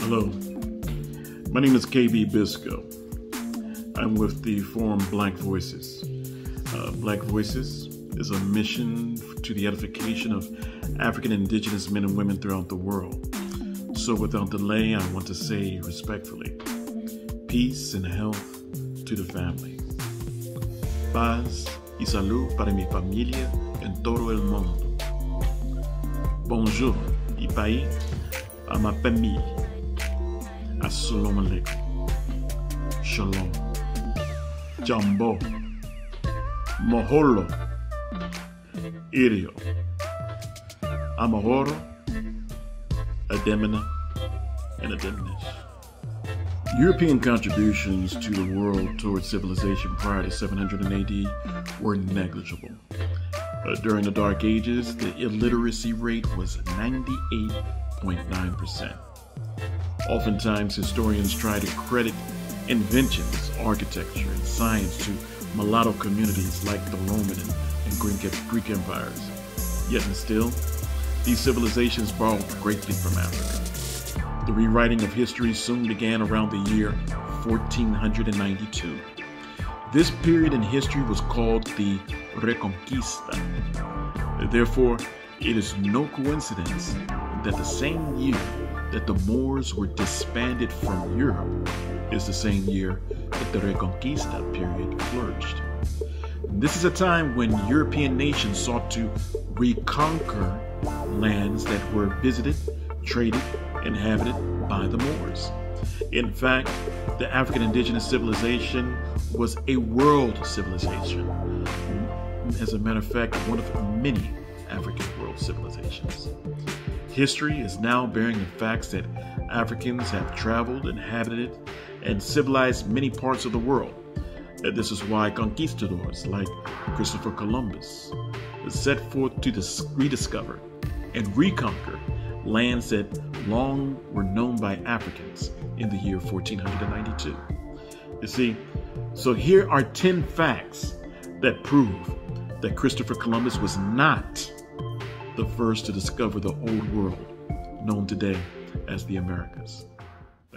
Hello, my name is KB Bisco. I'm with the forum Black Voices. Uh, Black Voices is a mission to the edification of African indigenous men and women throughout the world. So, without delay, I want to say respectfully peace and health to the family. Paz y salud para mi familia en todo el mundo. Bonjour y paix à ma famille. Assalamu alaikum. Shalom. Jambo. Moholo. Irio. Amahoro. Ademina. And Ademnish. European contributions to the world towards civilization prior to 700 AD were negligible. Uh, during the Dark Ages, the illiteracy rate was 98.9%. Oftentimes, historians try to credit inventions, architecture, and science to mulatto communities like the Roman and, and Greek, Greek empires. Yet and still, these civilizations borrowed greatly from Africa. The rewriting of history soon began around the year 1492. This period in history was called the Reconquista. Therefore, it is no coincidence that the same year that the Moors were disbanded from Europe is the same year that the Reconquista period flourished. This is a time when European nations sought to reconquer lands that were visited, traded, inhabited by the Moors. In fact, the African indigenous civilization was a world civilization. As a matter of fact, one of many African world civilizations. History is now bearing the facts that Africans have traveled, inhabited, and civilized many parts of the world. This is why conquistadors like Christopher Columbus set forth to rediscover and reconquer lands that long were known by Africans in the year 1492. You see, so here are 10 facts that prove that Christopher Columbus was not the first to discover the old world known today as the Americas.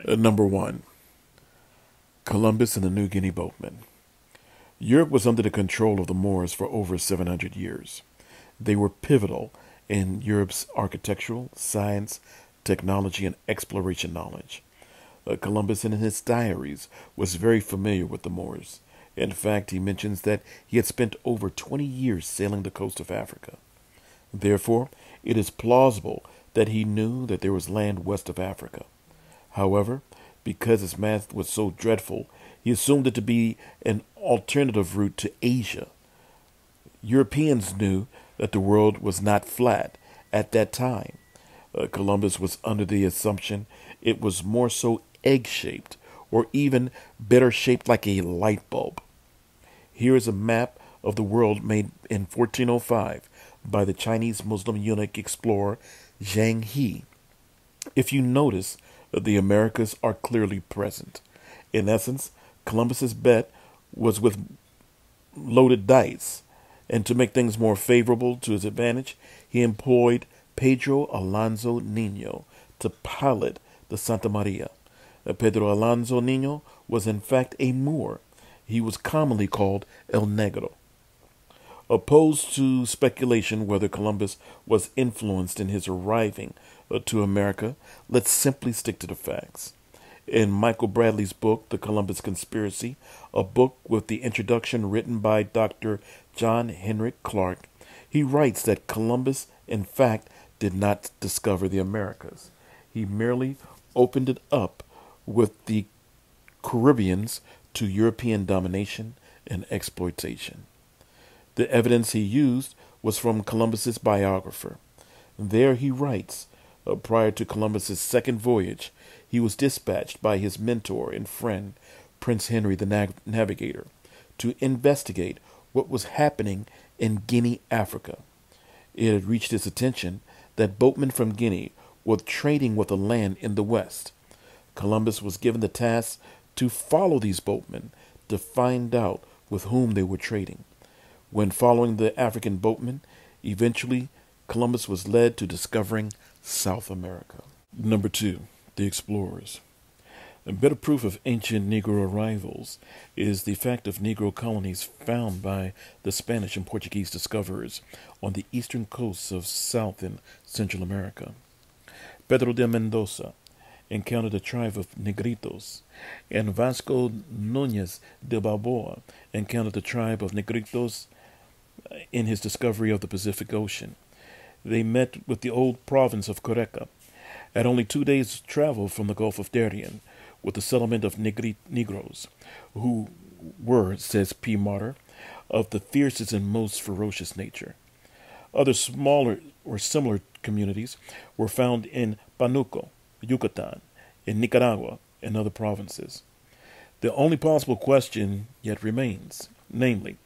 Uh, number one Columbus and the New Guinea boatmen. Europe was under the control of the Moors for over 700 years. They were pivotal in Europe's architectural, science, technology, and exploration knowledge. Uh, Columbus, in his diaries, was very familiar with the Moors. In fact, he mentions that he had spent over 20 years sailing the coast of Africa. Therefore, it is plausible that he knew that there was land west of Africa. However, because his math was so dreadful, he assumed it to be an alternative route to Asia. Europeans knew that the world was not flat at that time. Uh, Columbus was under the assumption it was more so egg shaped, or even better shaped like a light bulb. Here is a map of the world made in 1405 by the Chinese Muslim eunuch explorer Zheng He. If you notice, the Americas are clearly present. In essence, Columbus's bet was with loaded dice, and to make things more favorable to his advantage, he employed Pedro Alonso Nino to pilot the Santa Maria. Uh, Pedro Alonso Nino was in fact a Moor. He was commonly called El Negro. Opposed to speculation whether Columbus was influenced in his arriving uh, to America, let's simply stick to the facts. In Michael Bradley's book, The Columbus Conspiracy, a book with the introduction written by Dr. John Henrik Clarke, he writes that Columbus, in fact, did not discover the Americas. He merely opened it up with the Caribbeans to European domination and exploitation. The evidence he used was from Columbus's biographer. There he writes, uh, prior to Columbus's second voyage, he was dispatched by his mentor and friend, Prince Henry the Nav- Navigator, to investigate what was happening in Guinea, Africa. It had reached his attention that boatmen from Guinea were trading with the land in the west. Columbus was given the task to follow these boatmen to find out with whom they were trading. When following the African boatmen, eventually Columbus was led to discovering South America. Number two, The explorers. A better proof of ancient Negro arrivals is the fact of Negro colonies found by the Spanish and Portuguese discoverers on the eastern coasts of South and Central America. Pedro de Mendoza encountered a tribe of Negritos, and Vasco Nunez de Balboa encountered the tribe of Negritos in his discovery of the Pacific Ocean. They met with the old province of Coreca, at only two days' travel from the Gulf of Darien with the settlement of Negri- Negroes, who were, says P. Martyr, of the fiercest and most ferocious nature. Other smaller or similar communities were found in Panuco, Yucatan, in Nicaragua, and other provinces. The only possible question yet remains, namely,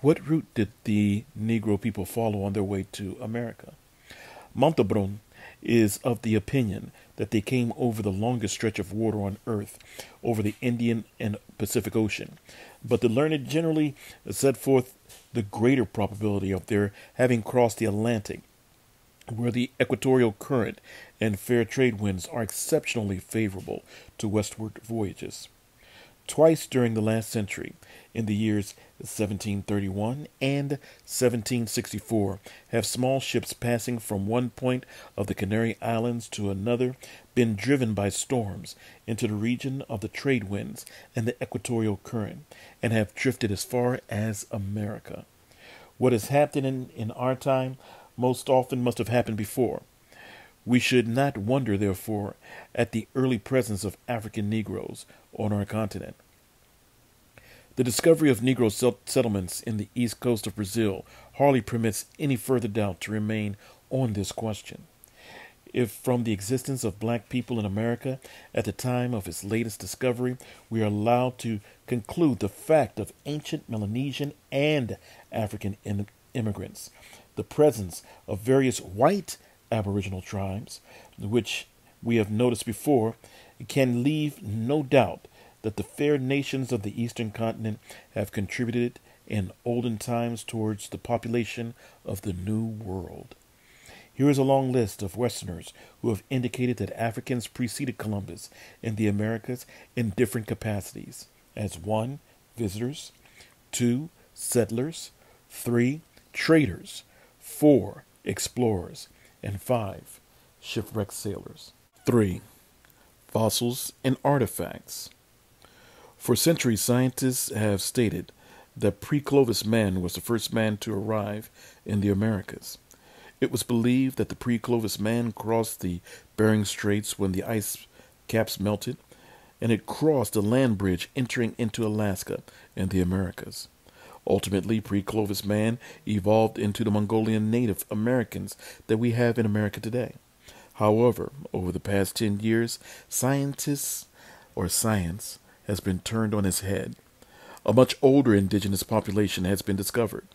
what route did the Negro people follow on their way to America? Montauban is of the opinion that they came over the longest stretch of water on earth, over the Indian and Pacific Ocean. But the learned generally set forth the greater probability of their having crossed the Atlantic, where the equatorial current and fair trade winds are exceptionally favorable to westward voyages. Twice during the last century, in the years 1731 and 1764 have small ships passing from one point of the Canary Islands to another been driven by storms into the region of the trade winds and the equatorial current and have drifted as far as America. What has happened in, in our time most often must have happened before. We should not wonder, therefore, at the early presence of African Negroes on our continent. The discovery of Negro settlements in the east coast of Brazil hardly permits any further doubt to remain on this question. If from the existence of black people in America at the time of its latest discovery, we are allowed to conclude the fact of ancient Melanesian and African immigrants, the presence of various white aboriginal tribes, which we have noticed before, can leave no doubt that the fair nations of the eastern continent have contributed in olden times towards the population of the New World. Here is a long list of Westerners who have indicated that Africans preceded Columbus in the Americas in different capacities as 1. Visitors, 2. Settlers, 3. Traders, 4. Explorers, and 5. Shipwrecked sailors. 3. Fossils and artifacts. For centuries, scientists have stated that pre Clovis man was the first man to arrive in the Americas. It was believed that the pre Clovis man crossed the Bering Straits when the ice caps melted, and it crossed a land bridge entering into Alaska and the Americas. Ultimately, pre Clovis man evolved into the Mongolian Native Americans that we have in America today. However, over the past 10 years, scientists or science has been turned on its head. A much older indigenous population has been discovered.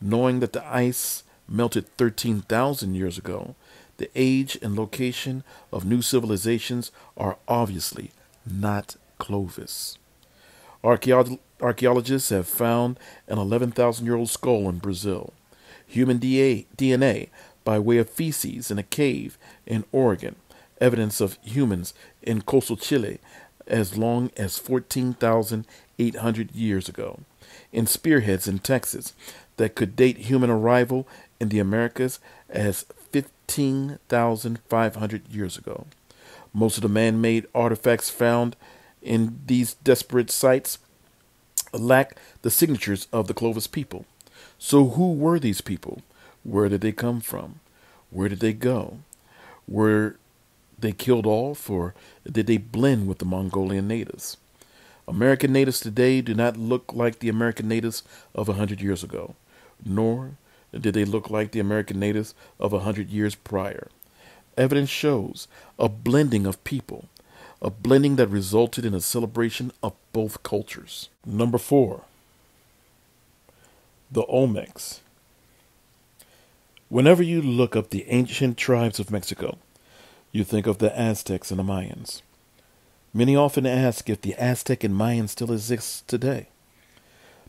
Knowing that the ice melted 13,000 years ago, the age and location of new civilizations are obviously not Clovis. Archaeologists have found an 11,000 year old skull in Brazil, human DNA by way of feces in a cave in Oregon, evidence of humans in coastal Chile as long as 14,800 years ago, in spearheads in Texas that could date human arrival in the Americas as 15,500 years ago. Most of the man made artifacts found in these desperate sites lack the signatures of the Clovis people. So, who were these people? Where did they come from? Where did they go? Were they killed off, or did they blend with the Mongolian natives? American natives today do not look like the American natives of a hundred years ago, nor did they look like the American natives of a hundred years prior. Evidence shows a blending of people, a blending that resulted in a celebration of both cultures. Number four, the Olmecs. Whenever you look up the ancient tribes of Mexico, you think of the Aztecs and the Mayans. Many often ask if the Aztec and Mayan still exists today.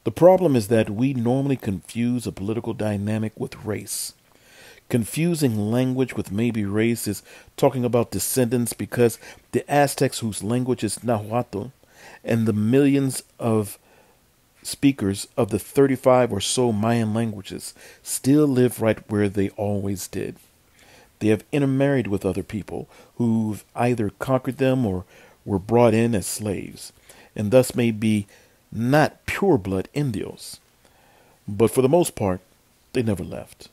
The problem is that we normally confuse a political dynamic with race. Confusing language with maybe race is talking about descendants because the Aztecs, whose language is Nahuatl, and the millions of speakers of the 35 or so Mayan languages still live right where they always did. They have intermarried with other people who've either conquered them or were brought in as slaves, and thus may be not pure blood Indios. But for the most part, they never left.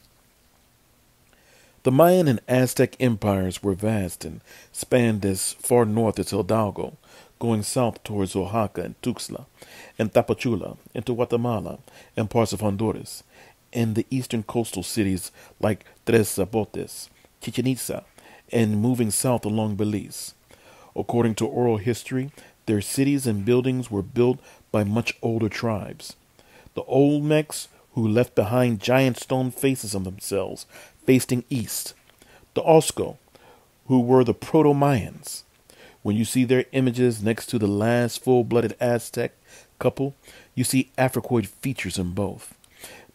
The Mayan and Aztec empires were vast and spanned as far north as Hidalgo, going south towards Oaxaca and Tuxtla, and Tapachula into Guatemala and parts of Honduras, and the eastern coastal cities like Tres Zapotes, Chichen Itza, and moving south along Belize. According to oral history, their cities and buildings were built by much older tribes. The Olmecs, who left behind giant stone faces of themselves facing east. The Osco, who were the Proto Mayans. When you see their images next to the last full blooded Aztec couple, you see Africoid features in both.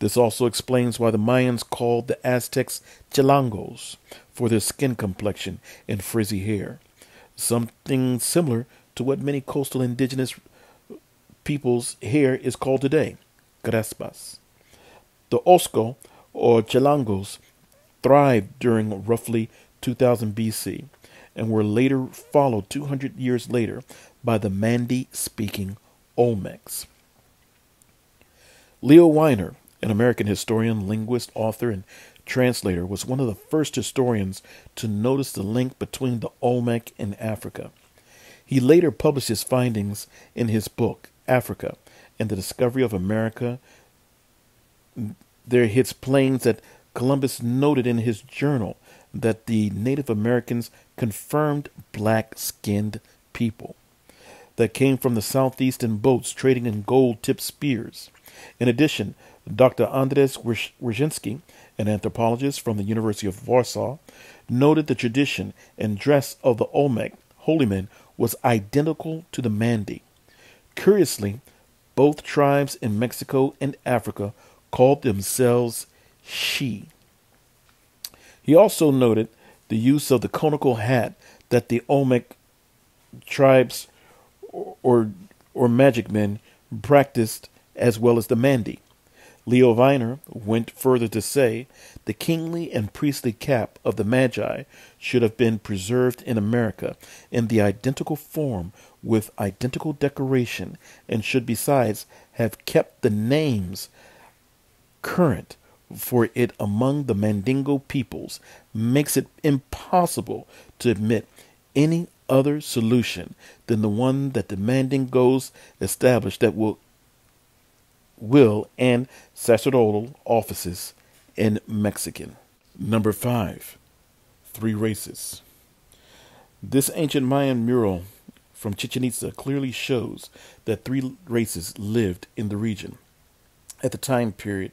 This also explains why the Mayans called the Aztecs Chilangos for their skin complexion and frizzy hair, something similar to what many coastal indigenous peoples' hair is called today, crespas. The Osco, or Chilangos, thrived during roughly 2000 BC and were later followed 200 years later by the Mande speaking Olmecs. Leo Wiener, an American historian, linguist, author, and translator, was one of the first historians to notice the link between the Olmec and Africa. He later published his findings in his book, Africa and the Discovery of America. There hits plains that Columbus noted in his journal that the Native Americans confirmed black skinned people that came from the southeast in boats trading in gold tipped spears. In addition, Dr. Andres Wierciński, an anthropologist from the University of Warsaw, noted the tradition and dress of the Olmec holy men was identical to the Mande. Curiously, both tribes in Mexico and Africa called themselves Xi. He also noted the use of the conical hat that the Olmec tribes or, or, or magic men practiced as well as the Mande. Leo Wiener went further to say the kingly and priestly cap of the Magi should have been preserved in America in the identical form with identical decoration and should besides have kept the names current for it among the Mandingo peoples. Makes it impossible to admit any other solution than the one that the Mandingos established that will will and sacerdotal offices in Mexican. Number five, three races. This ancient Mayan mural from Chichen Itza clearly shows that three races lived in the region. At the time period,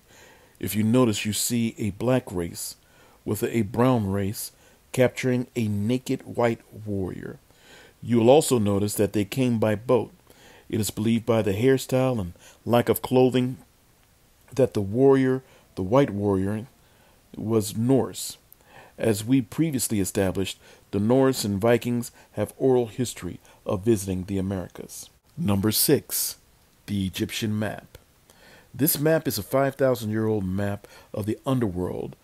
if you notice, you see a black race with a brown race capturing a naked white warrior. You will also notice that they came by boat. It is believed by the hairstyle and lack of clothing that the warrior, the white warrior, was Norse. As we previously established, the Norse and Vikings have oral history of visiting the Americas. Number six, the Egyptian map. This map is a 5,000 year old map of the underworld,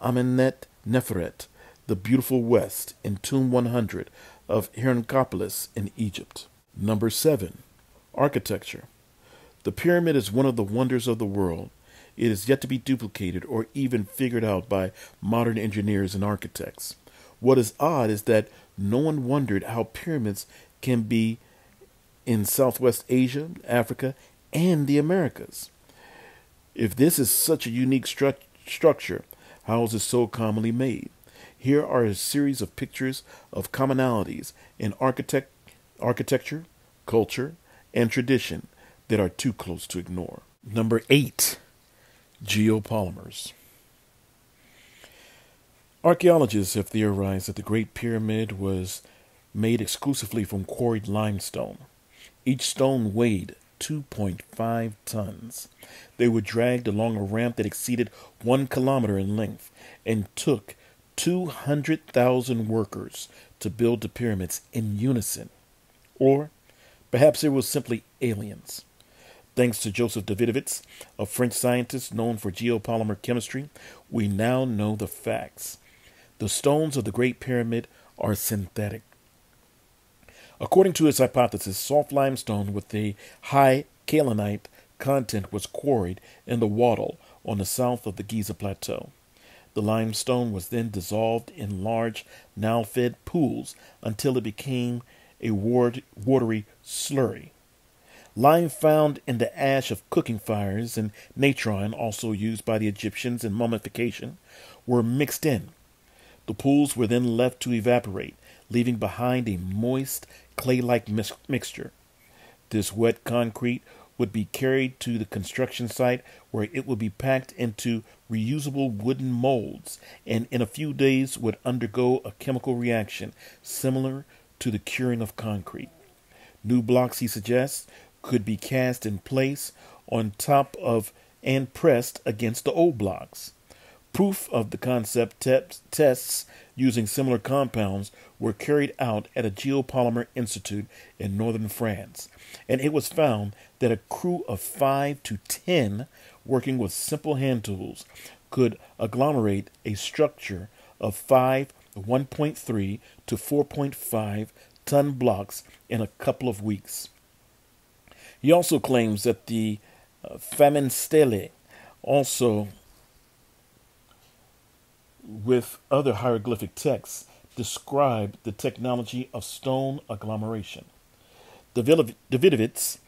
Amenet Neferet, the beautiful West, in Tomb 100 of Hierakonpolis in Egypt. Number 7. Architecture. The pyramid is one of the wonders of the world. It is yet to be duplicated or even figured out by modern engineers and architects. What is odd is that no one wondered how pyramids can be in Southwest Asia, Africa, and the Americas. If this is such a unique stru- structure, how is it so commonly made? Here are a series of pictures of commonalities in architect, architecture, culture, and tradition that are too close to ignore. Number eight, geopolymers. Archaeologists have theorized that the Great Pyramid was made exclusively from quarried limestone. Each stone weighed 2.5 tons. They were dragged along a ramp that exceeded one kilometer in length and took 200,000 workers to build the pyramids in unison. Or perhaps it was simply aliens. Thanks to Joseph Davidovits, a French scientist known for geopolymer chemistry, we now know the facts. The stones of the Great Pyramid are synthetic. According to his hypothesis, soft limestone with a high kaolinite content was quarried in the wadi on the south of the Giza Plateau. The limestone was then dissolved in large, now fed pools until it became a watery slurry. Lime found in the ash of cooking fires and natron, also used by the Egyptians in mummification, were mixed in. The pools were then left to evaporate, leaving behind a moist, clay like mixture. This wet concrete would be carried to the construction site where it would be packed into reusable wooden molds and in a few days would undergo a chemical reaction similar to the curing of concrete. New blocks, he suggests, could be cast in place on top of and pressed against the old blocks. Proof of the concept te- tests using similar compounds were carried out at a geopolymer institute in northern France, and it was found that a crew of five to ten working with simple hand tools could agglomerate a structure of five 1.3 to 4.5 ton blocks in a couple of weeks. He also claims that the uh, famine stele also with other hieroglyphic texts describe the technology of stone agglomeration. The Davidovits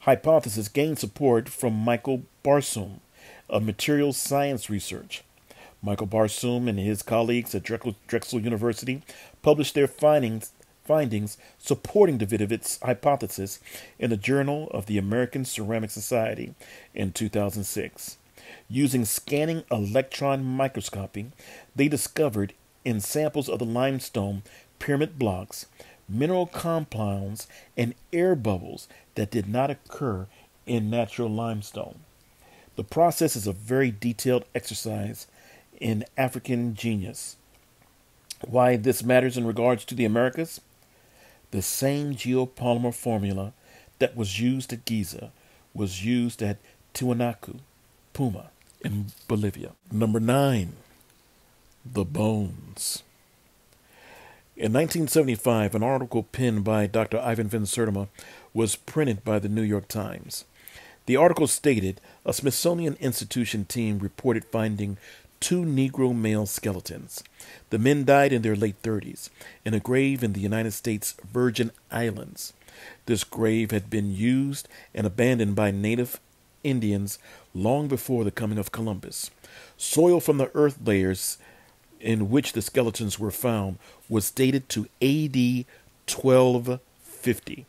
hypothesis gained support from Michael Barsoum of materials science research. Michael Barsoum and his colleagues at Drexel University published their findings findings supporting Davidovits' hypothesis in the Journal of the American Ceramic Society in 2006. Using scanning electron microscopy, they discovered in samples of the limestone pyramid blocks mineral compounds and air bubbles that did not occur in natural limestone. The process is a very detailed exercise in African genius. Why this matters in regards to the Americas? The same geopolymer formula that was used at Giza was used at Tiwanaku, Puma, in Bolivia. Number nine, the bones. In 1975, an article penned by Dr. Ivan Van Sertima was printed by the New York Times. The article stated a Smithsonian Institution team reported finding two Negro male skeletons. The men died in their late 30s in a grave in the United States Virgin Islands. This grave had been used and abandoned by native Indians long before the coming of Columbus. Soil from the earth layers in which the skeletons were found was dated to AD 1250.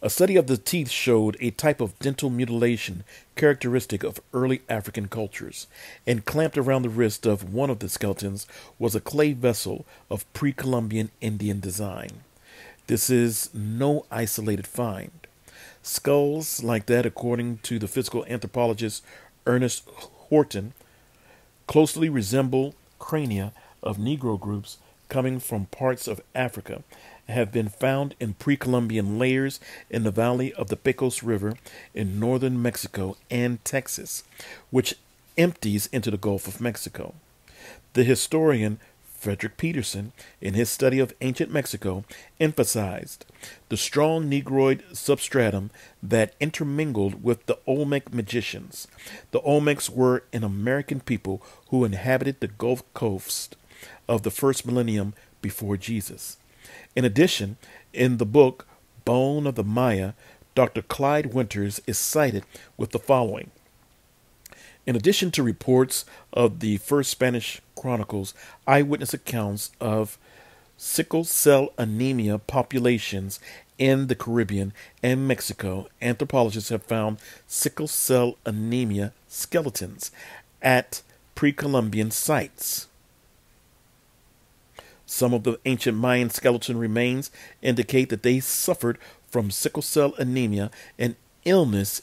A study of the teeth showed a type of dental mutilation characteristic of early African cultures, and clamped around the wrist of one of the skeletons was a clay vessel of pre Columbian Indian design. This is no isolated find. Skulls like that, according to the physical anthropologist Ernest Hooton, closely resemble crania of Negro groups coming from parts of Africa have been found in pre Columbian layers in the valley of the Pecos River in northern Mexico and Texas, which empties into the Gulf of Mexico. The historian Frederick Peterson, in his study of ancient Mexico, emphasized the strong Negroid substratum that intermingled with the Olmec magicians. The Olmecs were an American people who inhabited the Gulf Coast of the first millennium before Jesus. In addition, in the book Bone of the Maya, Dr. Clyde Winters is cited with the following. In addition to reports of the first Spanish chronicles, eyewitness accounts of sickle cell anemia populations in the Caribbean and Mexico, anthropologists have found sickle cell anemia skeletons at pre Columbian sites. Some of the ancient Mayan skeleton remains indicate that they suffered from sickle cell anemia, an illness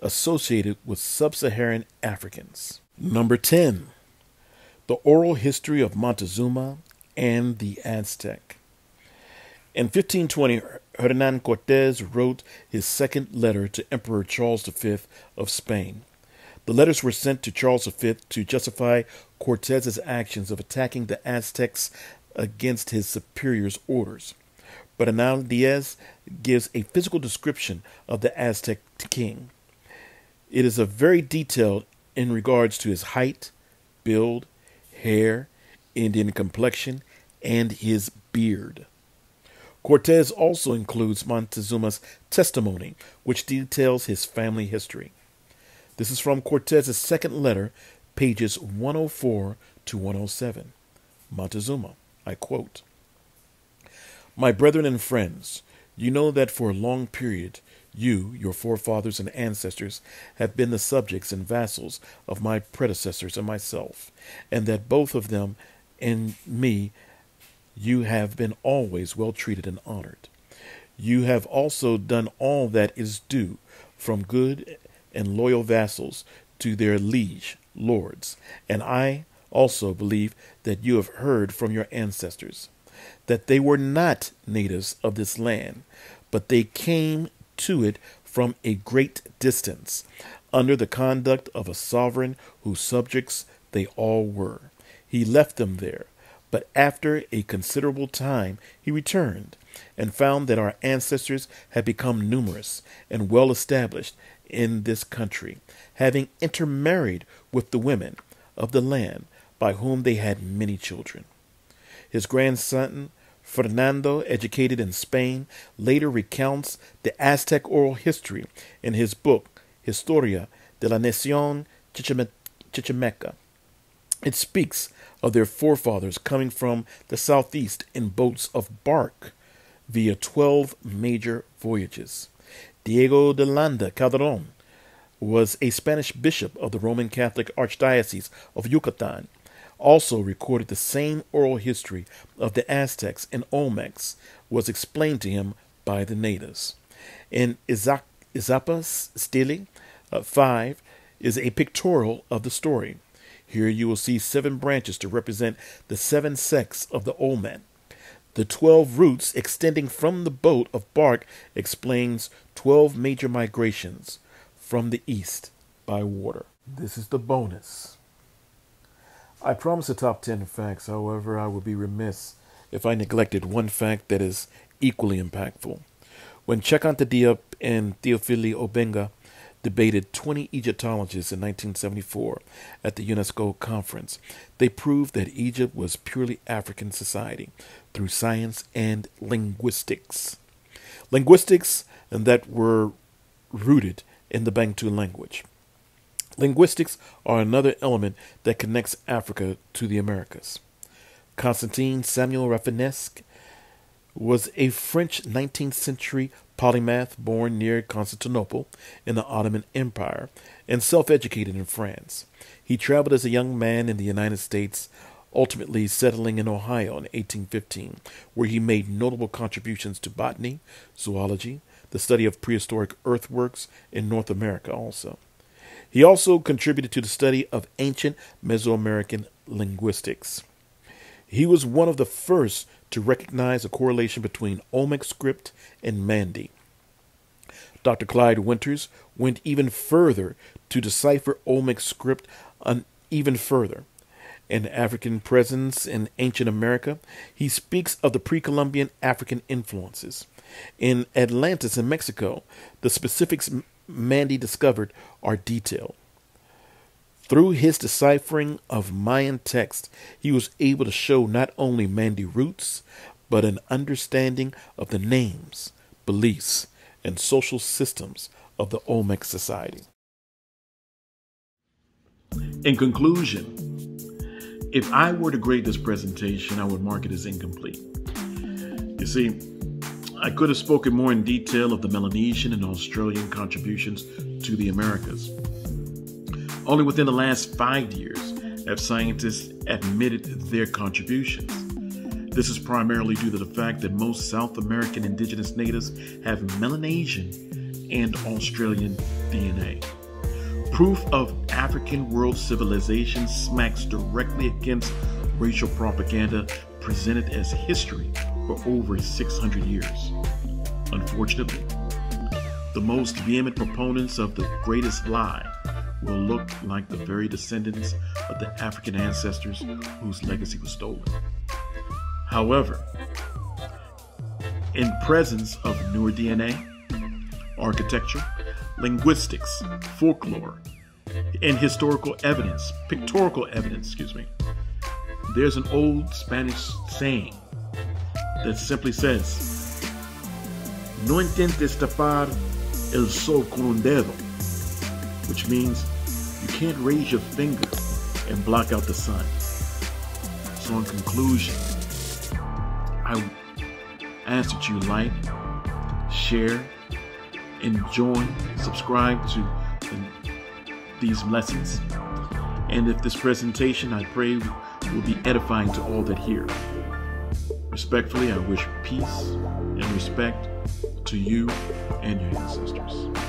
associated with sub Saharan Africans. Number 10. The Oral History of Montezuma and the Aztec. In 1520, Hernan Cortes wrote his second letter to Emperor Charles V of Spain. The letters were sent to Charles V to justify Cortes's actions of attacking the Aztecs against his superior's orders. But Bernal Diaz gives a physical description of the Aztec king. It is a very detailed in regards to his height, build, hair, Indian complexion, and his beard. Cortes also includes Montezuma's testimony, which details his family history. This is from Cortes's second letter, pages 104 to 107. Montezuma, I quote My brethren and friends, you know that for a long period you, your forefathers and ancestors, have been the subjects and vassals of my predecessors and myself, and that both of them and me you have been always well treated and honored. You have also done all that is due, from good and loyal vassals to their liege lords, and I also believe that you have heard from your ancestors that they were not natives of this land, but they came to it from a great distance, under the conduct of a sovereign whose subjects they all were. He left them there, but after a considerable time he returned, and found that our ancestors had become numerous and well established in this country, having intermarried with the women of the land, by whom they had many children. His grandson Fernando, educated in Spain, later recounts the Aztec oral history in his book Historia de la Nación Chichimeca. It speaks of their forefathers coming from the southeast in boats of bark via 12 major voyages. Diego de Landa Calderon was a Spanish bishop of the Roman Catholic Archdiocese of Yucatan also recorded the same oral history of the Aztecs and Olmecs was explained to him by the natives. In Izapa Stele uh, 5 is a pictorial of the story. Here you will see seven branches to represent the seven sects of the Olmec. The twelve roots extending from the boat of bark explains twelve major migrations from the east by water. This is the bonus. I promised the top 10 facts, however, I would be remiss if I neglected one fact that is equally impactful. When Cheikh Anta Diop and Theophile Obenga debated 20 Egyptologists in 1974 at the UNESCO conference, they proved that Egypt was purely African society through science and linguistics. Linguistics and that were rooted in the Bantu language. Linguistics are another element that connects Africa to the Americas. Constantin Samuel Rafinesque was a French 19th century polymath born near Constantinople in the Ottoman Empire and self educated in France. He traveled as a young man in the United States, ultimately settling in Ohio in 1815, where he made notable contributions to botany, zoology, the study of prehistoric earthworks in North America also. He also contributed to the study of ancient Mesoamerican linguistics. He was one of the first to recognize a correlation between Olmec script and Mande. Dr. Clyde Winters went even further to decipher Olmec script even further. An African presence in ancient America, he speaks of the pre Columbian African influences. In Atlantis in Mexico, the specifics Mande discovered are detailed. Through his deciphering of Mayan text, he was able to show not only Mande roots, but an understanding of the names, beliefs, and social systems of the Olmec society. In conclusion, if I were to grade this presentation, I would mark it as incomplete. You see, I could have spoken more in detail of the Melanesian and Australian contributions to the Americas. Only within the last five years have scientists admitted their contributions. This is primarily due to the fact that most South American indigenous natives have Melanesian and Australian DNA. Proof of African world civilization smacks directly against racial propaganda presented as history for over 600 years. Unfortunately, the most vehement proponents of the greatest lie will look like the very descendants of the African ancestors whose legacy was stolen. However, in presence of newer DNA, architecture, linguistics, folklore, and historical evidence, pictorial evidence, excuse me, there's an old Spanish saying that simply says, No intentes tapar el sol con un dedo, which means you can't raise your finger and block out the sun. So, in conclusion, I ask that you like, share, and join, subscribe to these lessons. And if this presentation, I pray, will be edifying to all that hear. Respectfully, I wish peace and respect to you and your ancestors.